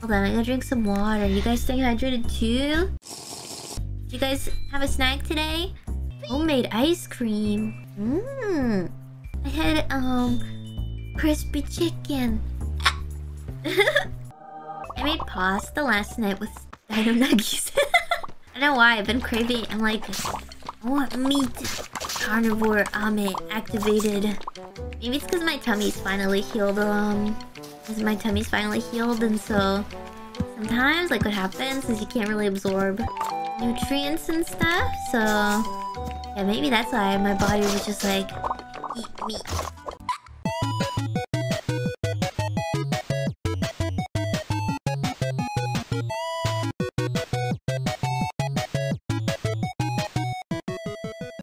Hold on, I gotta drink some water. You guys staying hydrated too? You guys have a snack today? Homemade ice cream. Mmm. I had um crispy chicken. I made pasta last night with dino nuggies. I don't know why I've been craving. I'm like, I want meat. Carnivore ame activated. Maybe it's because my tummy's finally healed. Um, because my tummy's finally healed, and so sometimes like what happens is you can't really absorb nutrients and stuff. So yeah, maybe that's why my body was just like eat meat.